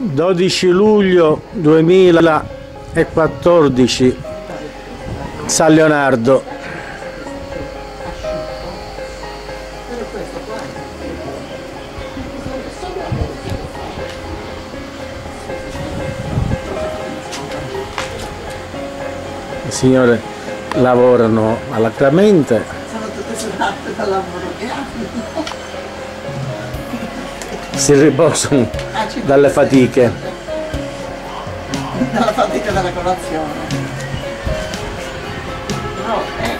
12 luglio 2014 San Leonardo le signore lavorano alacremente Sono tutte sudate dal lavoro che hanno. si riposano dalle fatiche dalla fatica della colazione. No, eh.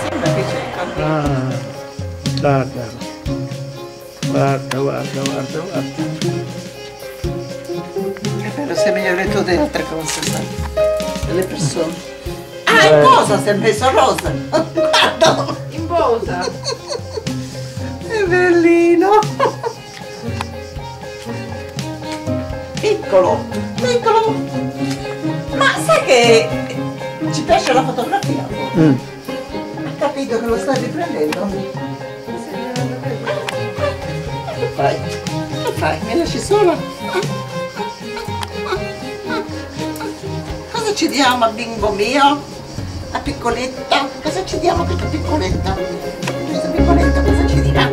C'è qualche... ah, guarda guarda guarda guarda guarda È bello, sei migliorato di altre cose, sai? Delle persone. Ah, in cosa si è messo rosa? Guarda! In posa. È bellino! Piccolo, piccolo! Ma sai che ci piace la fotografia? Mm. Ha capito che lo stai riprendendo? Che fai? Che fai? Mi lasci sola? Ci diamo a bimbo mio? La piccoletta? Cosa ci diamo a questa piccoletta? Questa piccoletta cosa ci dirà?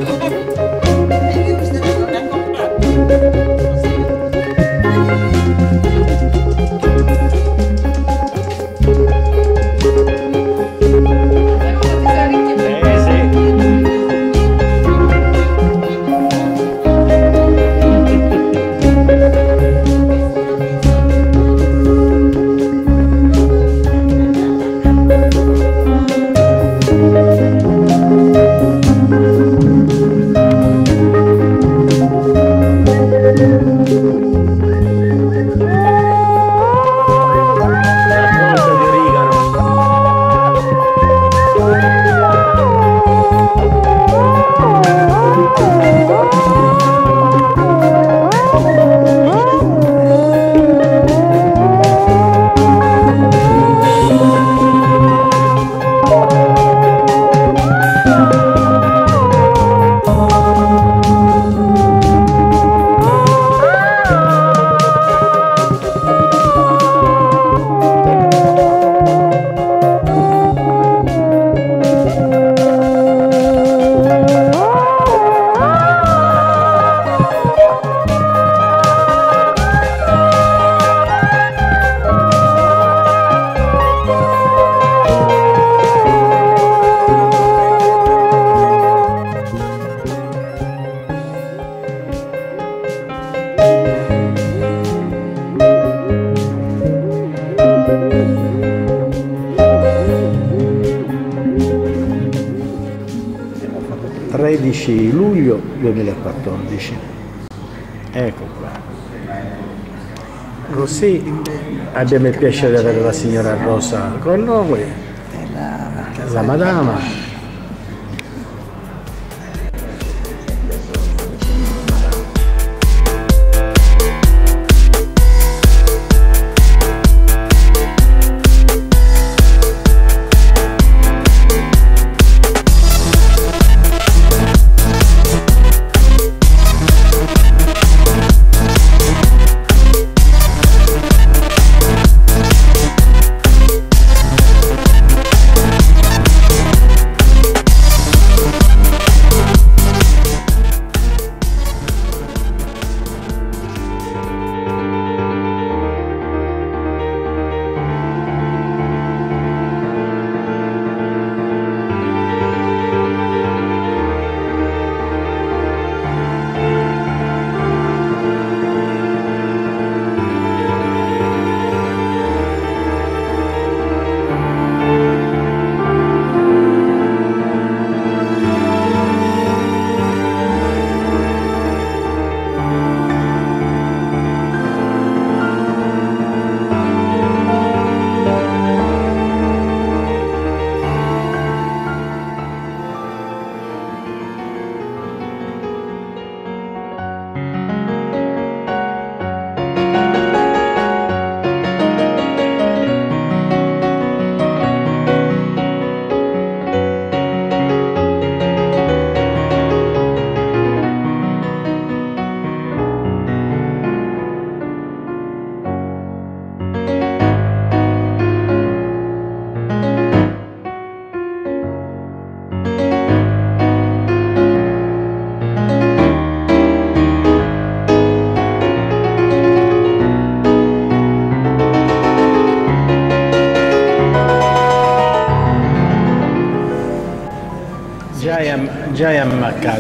Così abbiamo il piacere di avere la signora Rosa con noi, la madama.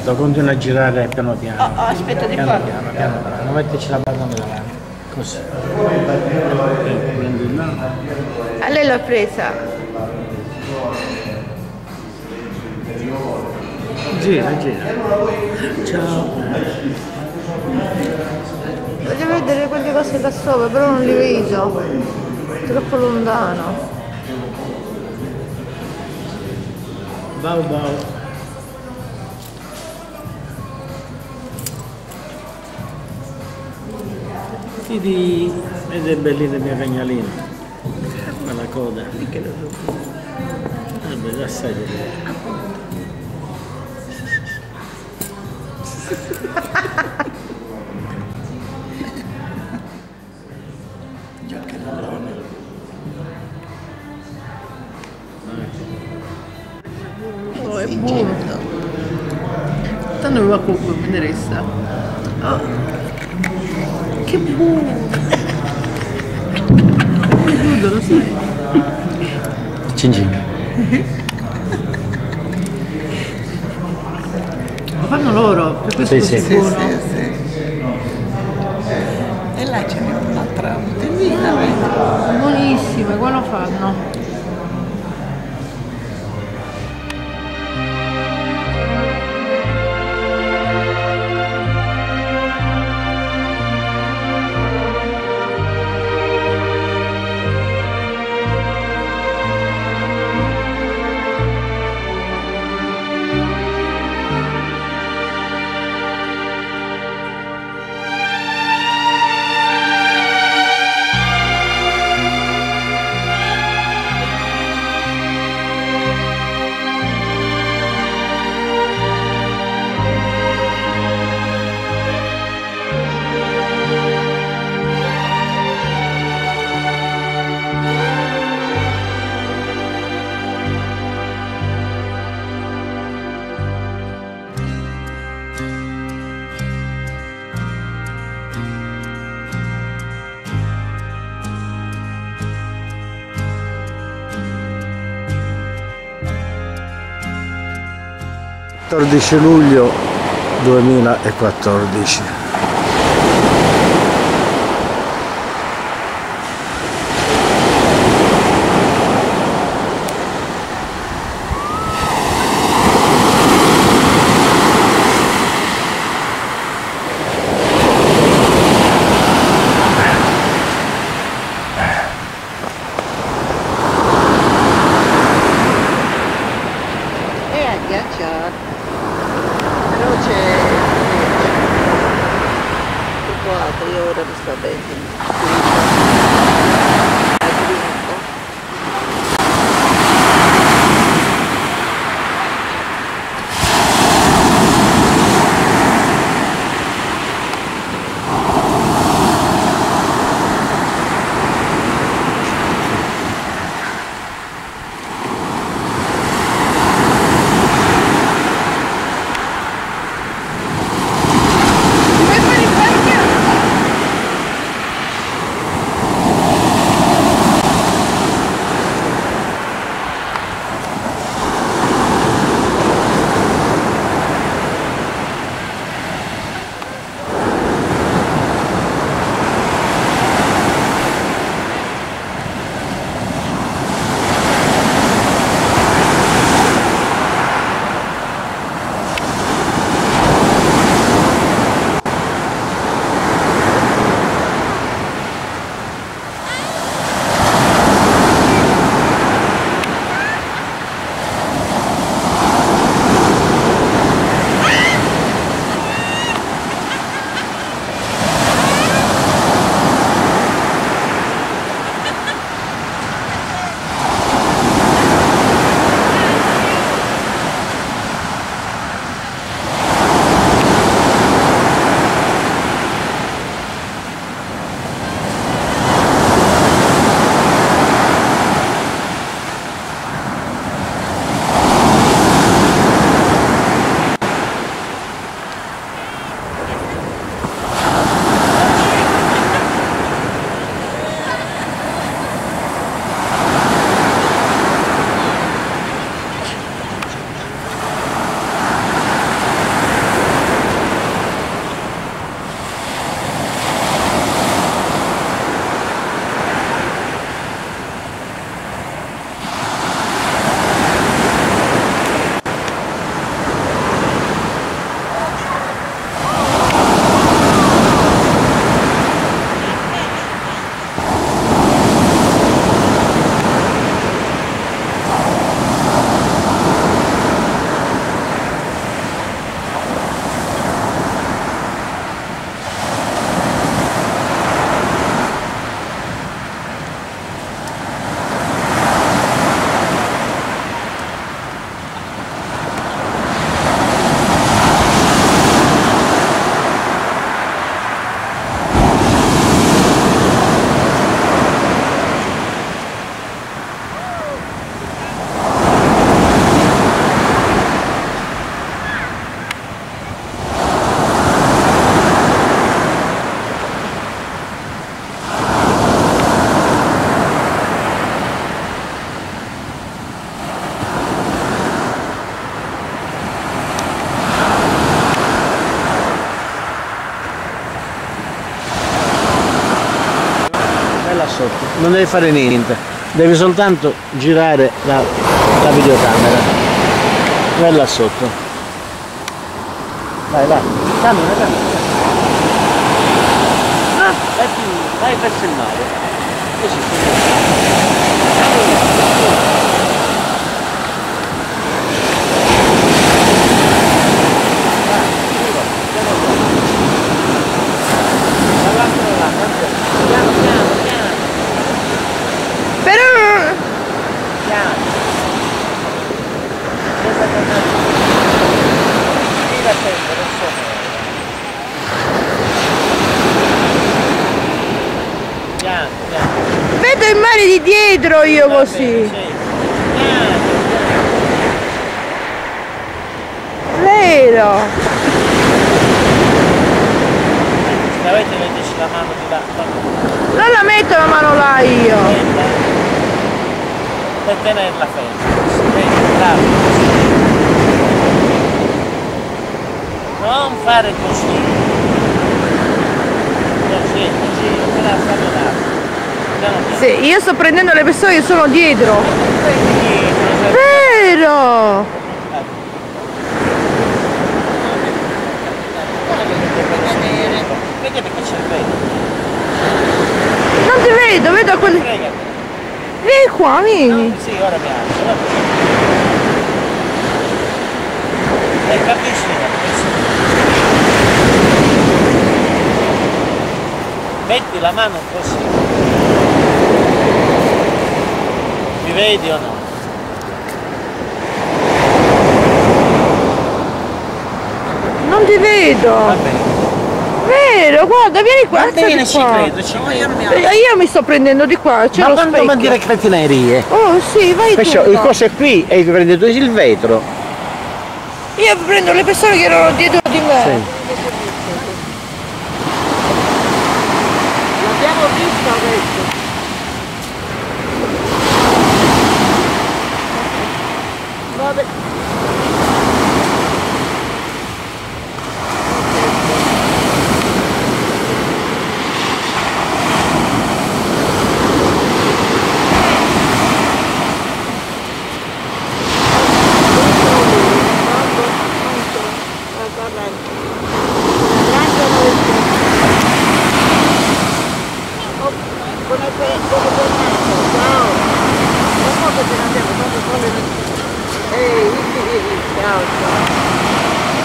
Ammaccato, continua a girare piano piano. Oh, oh, aspetta di Piano qua. piano, piano piano. Mettici la banana davanti. Così. A lei l'ho presa. Gira, gira. Ciao. Voglio vedere quelle cose da sopra, però non li vedo. Troppo lontano. Bau bau. Tidi, ed è bellina mia cagnolina. Ma la coda. Vabbè, già sai di lei. Oh, è buono. Tanto mi va con me resta. Oh. Crudo, lo sai. Cin cin. Lo fanno loro, per questo Sì, sì. Sì, sì, sì. E là ce n'è un'altra bottiglina, vedi? Buonissime, qua lo fanno. Quattordici luglio 2014. Fare niente, devi soltanto girare la, la videocamera. Là sotto. Vai, vai. Cammina, cammina. Ah, vai verso il mare. Così. Piano, piano, piano. Però non... Piano. Senza tornare. Gira sempre, non so Piano, piano. vedo il mare dietro io così. Vero. Se avete metterci la mano di là. Non la metto la mano là io. Per tenerla ferma. Non fare così. Così, così, non te la fanno dare. Sì, io sto prendendo le persone che sono dietro. Vero. Non ti vedo, vedo quelli. Prega. Vieni qua, vieni. Sì, ora mi alzo. E capisci Metti la mano così. Mi vedi o no? Non ti vedo. Va bene. Vero, guarda, vieni qua. Va bene, ci qua. credo, ci No, io non mi Eh. Io mi sto prendendo di qua, c'è Ma lo specchio. dire cretinerie? Oh sì, vai Perciò tu. il coso è qui e prende tu il vetro. Io prendo le persone che erano dietro di me. L'abbiamo vista adesso. Vabbè.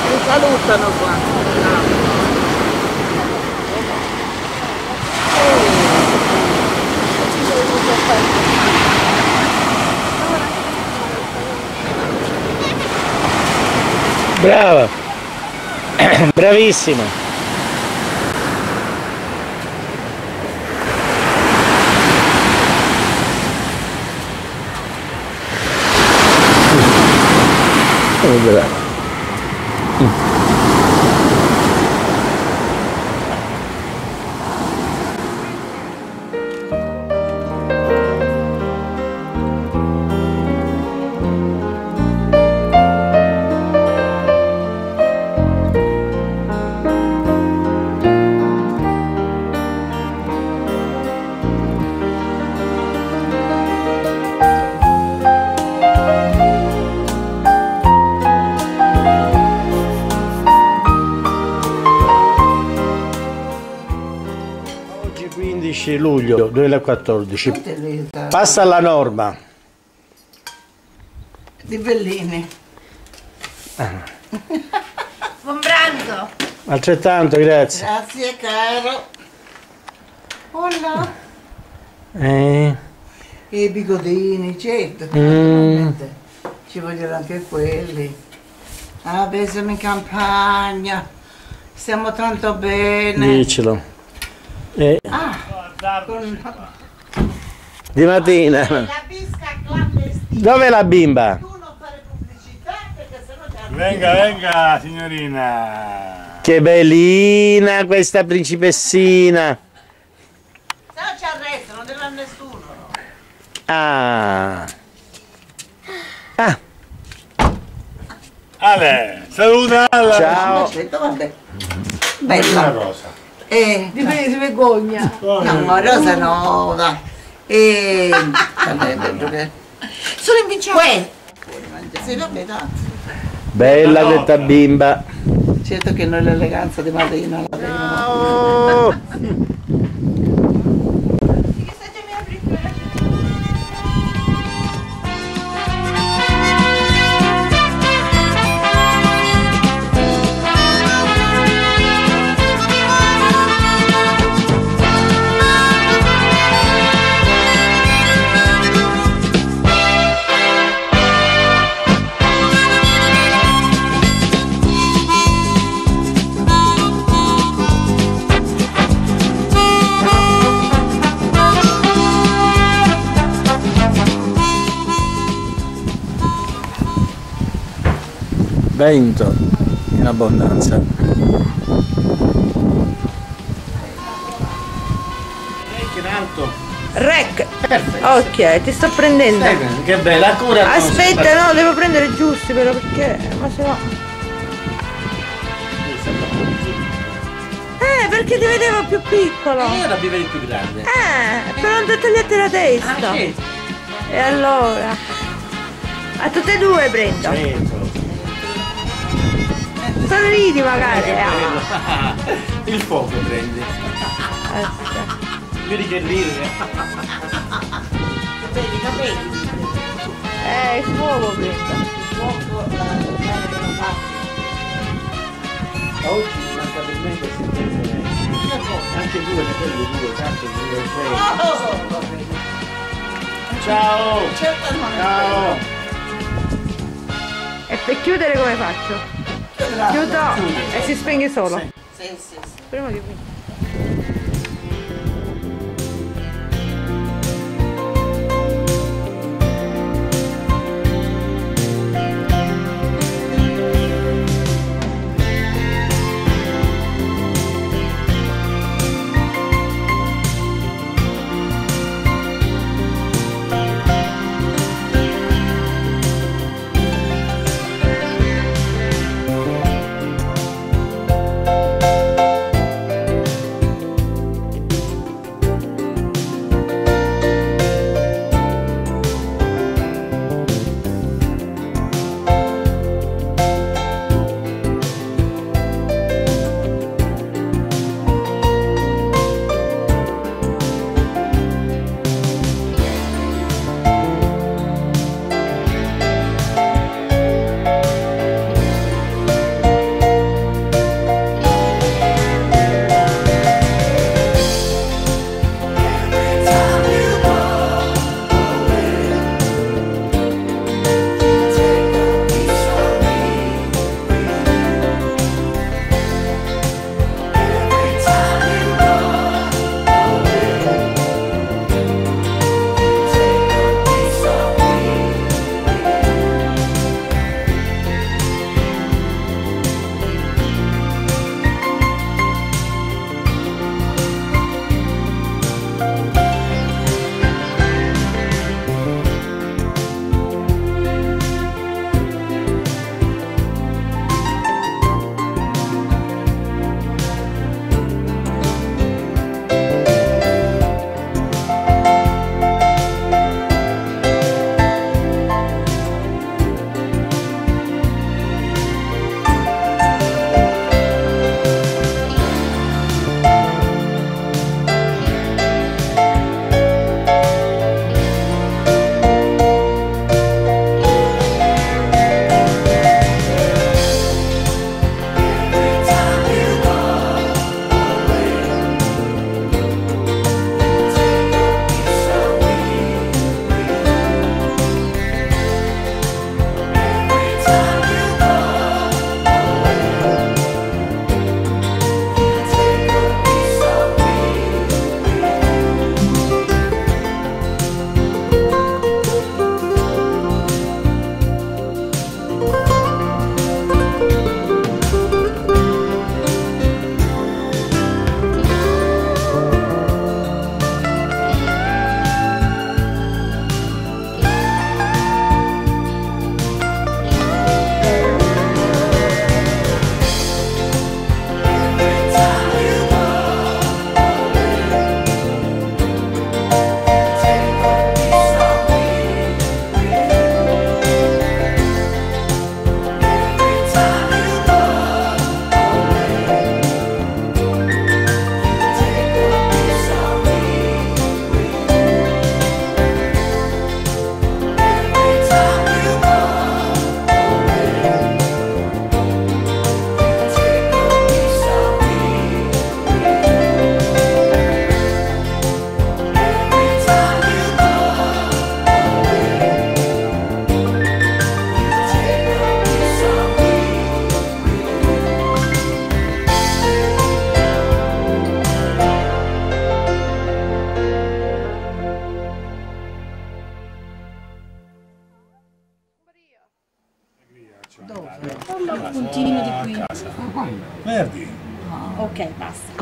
Mi salutano qua. Brava. Bravissima. Brava. 2014. Passa alla norma. Di Bellini. Buon pranzo. Altrettanto, grazie. Grazie caro. Hola. Eh, E i bigodini, certo. Mm. Ci vogliono anche quelli. Ah, beh, siamo in campagna. Stiamo tanto bene. dicelo. Eh, Ah, con di mattina. la bisca clandestina. Dov'è la bimba? Tu non fare pubblicità perché sennò ti arresti. Venga, venga, signorina. Che bellina questa principessina. Se no ci arrestano, non deve a nessuno. Ah. Ah, Ale, salutala. ciao. Una Bella. cosa. Eh, Di me si vergogna. no, ma rosa no, dai. E vabbè, bello che sono invinciabile. Sì, vabbè, tanto. Bella questa bimba. Certo che noi l'eleganza di Marina la abbiamo. Vento in abbondanza. Che alto. Rec! Ok, ti sto prendendo. Che bella cura. Aspetta, no, devo prendere giusti però perché. Ma se no. Eh, perché ti vedevo più piccolo. Io la vivere più grande. Eh, però non ti tagliate la testa. E allora? A tutte e due prendo. Certo. Sorridi magari. Ah, Il fuoco prende. aspetta. Vedi che ride. Vedi, capelli. Eh, il fuoco prendo. Fuoco, la madre che non fa. Oggi mancabilmente si prendono anche due, ne prendo due, tanto due, tre. Ciao! Certo Ciao! E per chiudere come faccio? Chiudo e si spegne solo. Sì, sì, sì. Prima che Un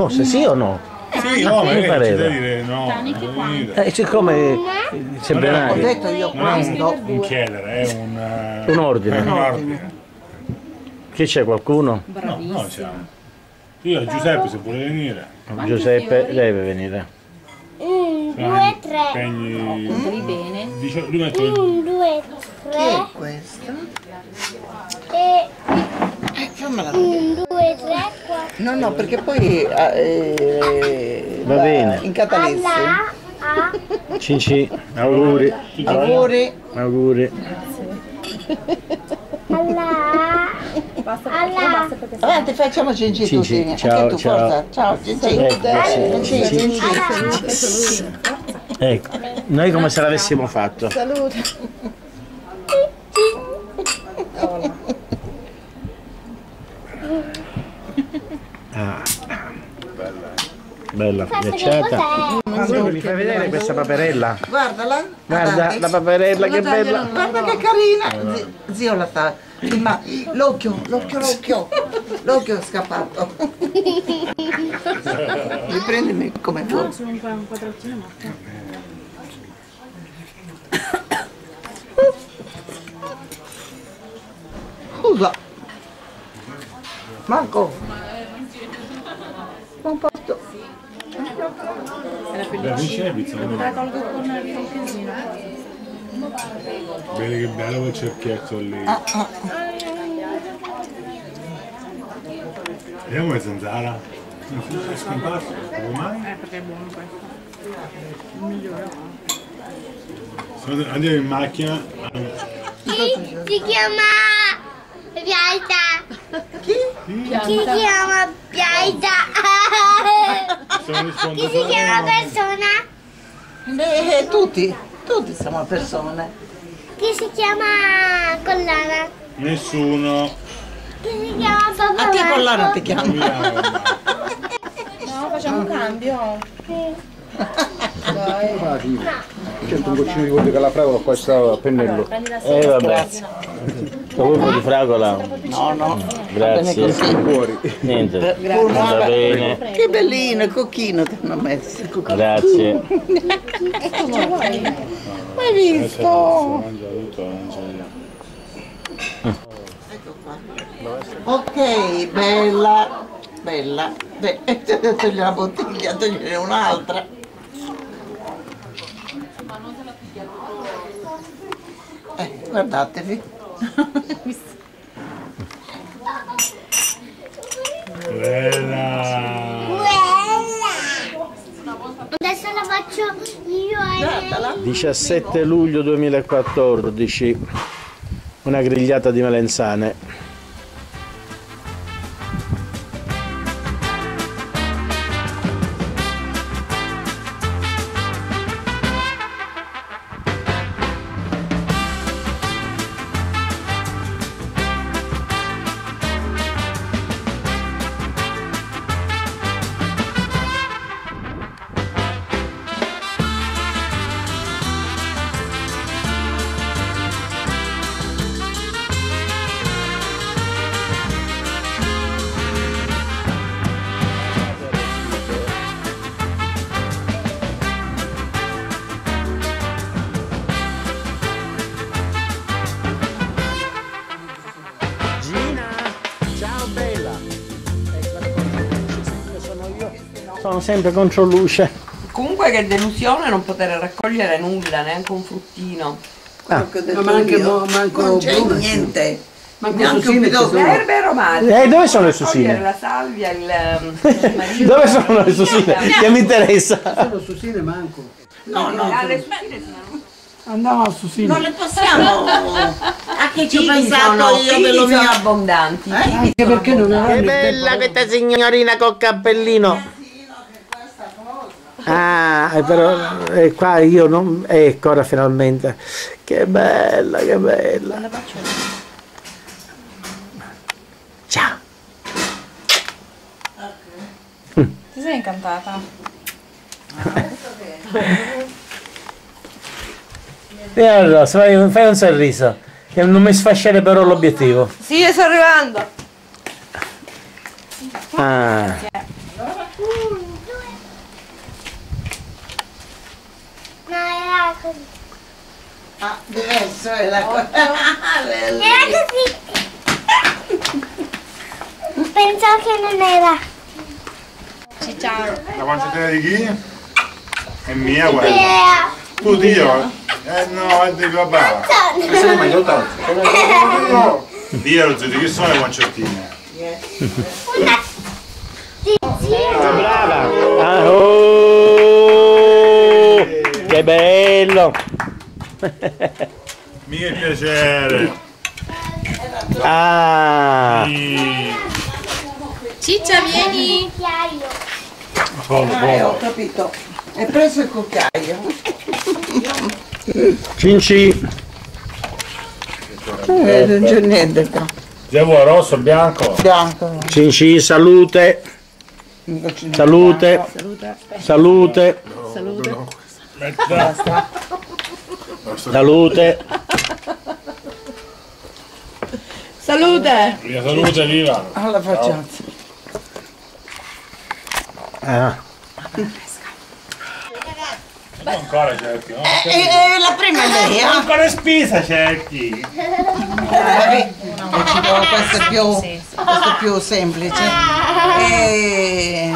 Cosa, sì o no? Sì, no, ma mi è pareva. dire no. Che. Eh, siccome c'è Non è- Ho detto io è quando. un, un chiedere, è un, eh, un ordine. un ordine. Chi c'è qualcuno? No, no, siamo. Io Giuseppe se vuole venire. Giuseppe deve venire. Un, Sono due, tre. impegni. Contali bene. Dice, lui mette Un, due, Chi è tre. questo? E Eh, fammela vedere. un, due, tre, quattro. No, no, perché poi eh, Va la- bene. in a, Cinci, auguri, Auguri. auguri. alla, Basta, alla. Avanti, facciamo Gingi Cinci, tutti. ciao, Anche tu, ciao. forza. Ciao, Gingi. Ecco, sì, Gingi, sì. Ecco, noi come se l'avessimo fatto. Ah. Bella, ghiacciata. Cos'è? Mi fai vedere questa paperella? Guardala. Guarda la paperella che bella. Guarda che carina. Zi- Zio la sta. Ma l'occhio, l'occhio, l'occhio. L'occhio è scappato. Riprendimi come vuoi. sono un, un quadratino morto. Scusa. Marco. Non. Beh, Ibiza, non La è- tolgo con il casino. Vedi che bello quel cerchietto lì. Ah, ah. Vediamo come zanzara. È scomparso, come mai? Eh, perché è buono questo. Sono- Andiamo in macchina. Chi si chiama Piaita? Chi? si chiama Piaita? Chi si chiama persona? Beh, tutti, tutti siamo persone. Chi si chiama collana? Nessuno. Chi si chiama papà? A te collana ti chiamo. No, facciamo un cambio. Certo un goccino di vodka alla fragola qua sta a pennello. La Eh vabbè, un di fragola, No, no. grazie. Niente, va bene, Che bellino, il cocchino ti hanno messo. grazie. Hai visto? Tutto, mangia Ok, bella, bella. Beh, togli la bottiglia, togliene un'altra. Eh, guardatevi. Bella. Adesso la faccio io e Guardala. 17 luglio 2014, una grigliata di melenzane. Sono sempre contro luce. Comunque che delusione non poter raccogliere nulla, neanche un fruttino. Che ho detto io. non c'è niente. Neanche un Le pidotto. erbe aromatiche. Eh, dove sono le susine? la salvia, il ehm. Dove sono le susine? Che mi interessa. No, no, Alle susine sono- non le possiamo. A che ci ho pensato sono, io dello sono mio. abbondanti. Eh? chili sono abbondanti. Che bella questa signorina col cappellino. Ah, eh, però eh, qua io non... Ecco ora finalmente. Che bella, che bella. Ciao. Ti sei incantata? E allora, fai un, fai un sorriso. Che non mi sfasciare però l'obiettivo. Sì, io sto arrivando. Ah. Era così. Ah, è la cosa. Era così. Pensavo che non era. Ciao. La pancettina di chi? È mia quella. Yeah. Tu Dio? Eh no, è di papà. Se ne mangiato tanto. Dio, zio, di chi sono le pancettine? Brava! Ah, oh, bello! Mica piacere. Ah. Ciccia, vieni. Cucchiaio. Eh, ho capito. Hai preso il cucchiaio. Cinci! Eh, non c'è niente qua. Già vuoi rosso, bianco? Bianco. Cinci, salute! Salute! Salute! Salute! Salute! Via salute, viva! Alla facciata. Ah, Non ancora cerchi, no? E, e la prima è lei, eh? Ancora spisa cerchi! Eh, ci do- questo è più, questo è più semplice. E...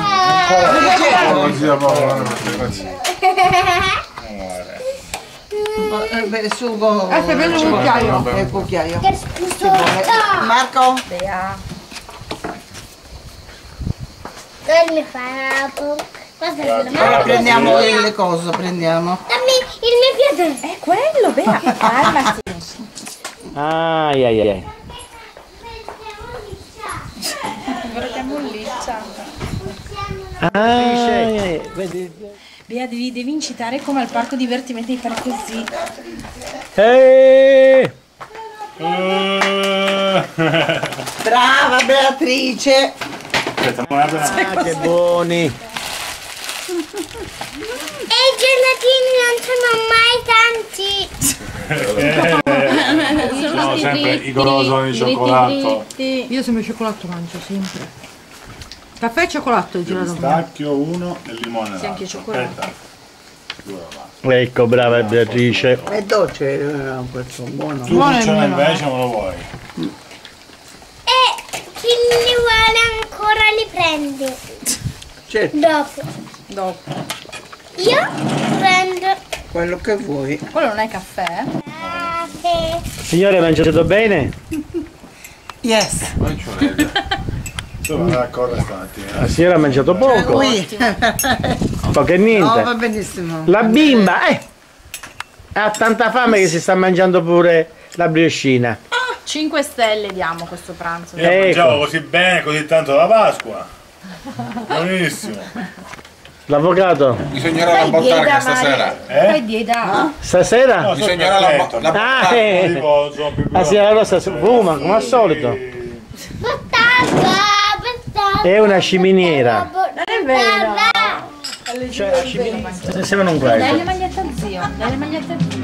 Non sia poco, grazie. Eh, beh, sugo. Ah, stai prendendo il cucchiaio? Eh, Il cucchiaio. Che schifo. Marco? Dove mi fa mano? prendiamo le cose, prendiamo. Dammi il mio piede. È quello, Bea. Calmati. ai ai ai. Ai, ai, ai. Vedi? Bea, devi, devi incitare come al parco divertimenti di fare così. Eh, Eh. Brava Beatrice. Aspetta, guarda. ah, che buoni! E i gelatini non sono mai tanti. No, sempre i goloso di cioccolato. Io sempre cioccolato mangio, sempre. Caffè e cioccolato il gelato. Pistacchio uno e limone. Sì, anche cioccolato. Ecco, brava Beatrice. È dolce eh, questo, buono. Tu non ce l'hai invece non lo vuoi. E chi li vuole ancora li prende. Certo, Dopo. Dopo. Io prendo. quello che vuoi. Quello non è caffè? Caffè. Signore, hai mangiato bene? Yes. Stamattina. La signora ha mangiato poco, Qui. poco e No, niente. va benissimo. La bimba, eh! Ha tanta fame che si sta mangiando pure la brioscina. 5 stelle diamo questo pranzo. Io Ecco. mangiavo così bene, così tanto la Pasqua. Buonissimo. L'avvocato, Bisognerà la bottega stasera. Eh? Fai dieta? stasera? No, Bisognerà la, aspetta, la, Ah, eh. La signora Rossa fuma, come al solito. Bastarda. È una sciminiera. Non è vero. Cioè, la sciminiera. Sembra un Dai guaio. le magliette a zio. Dai le magliette a zio.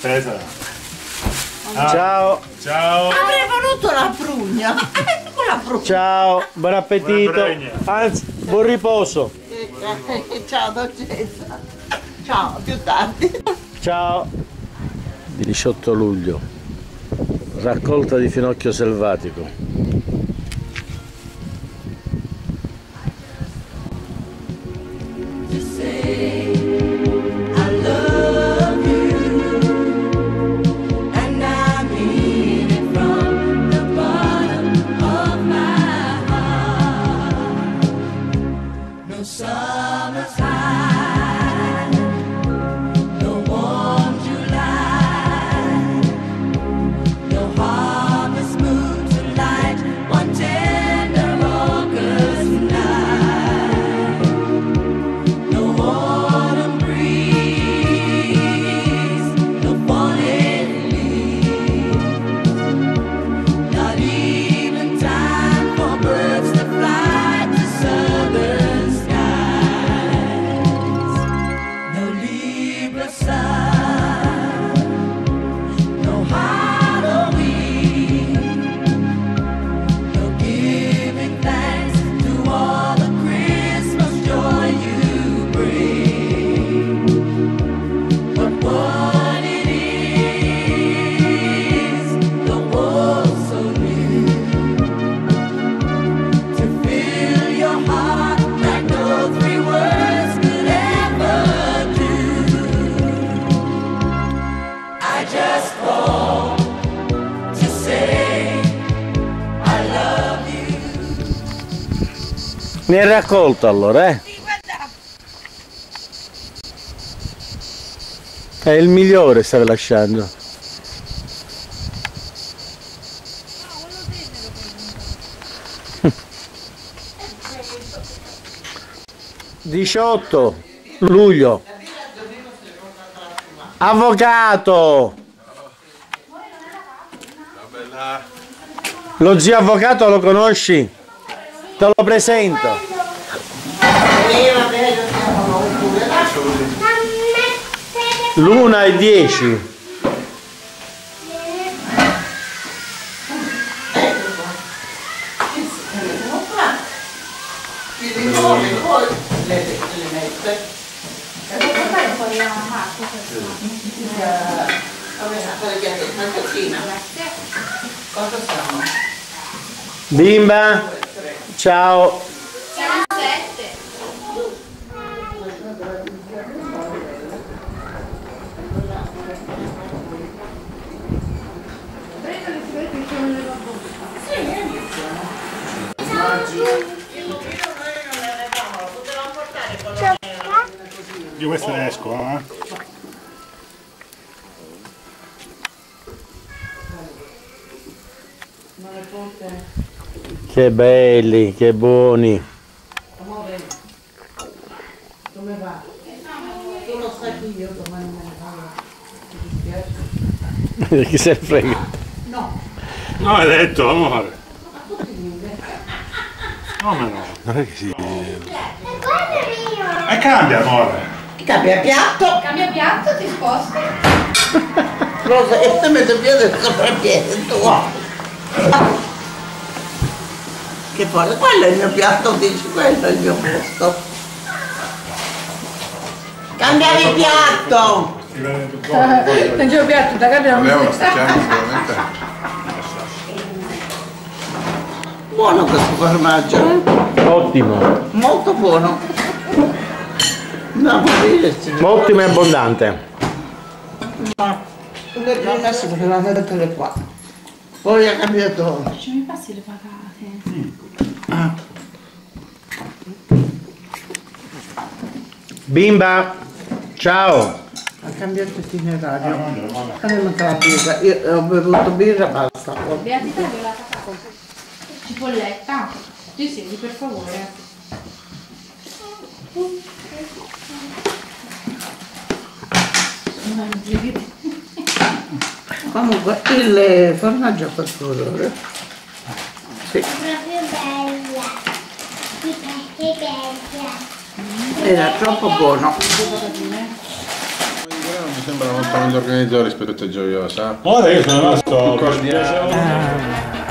La spesa. Ciao, Ciao. Avrei voluto la prugna. Con la prugna. ciao, buon appetito. Anzi, buon riposo. Ciao dolcezza. Ciao, a più tardi. Ciao. 18 luglio raccolta di finocchio selvatico mi hai raccolto allora eh? È il migliore stavi lasciando. 18 luglio. Avvocato. Lo zio avvocato lo conosci? Te lo presento. L'una e 10 bimba ciao Io questo ne esco, eh? Che belli che buoni Come va? Tu lo sai che io domani me ne vado. Ti dispiace? chi se ne frega No. No, hai detto, amore. Come no? Non è che si... E cambia, amore. Cambia piatto. Cambia piatto, ti sposti. Rosa, e te mette piede il soprappiede tuo. Che forse quello è il mio piatto, dici quello è il mio posto. Cambiare il piatto! Non c'è un piatto da cambiare Abbiamo lo stacchiamo sicuramente. Buono questo formaggio, ottimo molto buono. No, morirci. ottimo e abbondante Adesso potevamo mettere qua. Poi ha cambiato. Ci mi passi le patate? Ah, bimba ciao ha cambiato itinerario. Abbiamo la birra. Io ho bevuto birra, basta. Beatita la patata. Cipolletta. Ti segni per favore. Comunque il formaggio ha quel Sì, Proprio bella. Che bella. era troppo buono. Mi sembra molto meglio organizzato rispetto a te gioiosa. Ora io sono rimasto... Cordiale.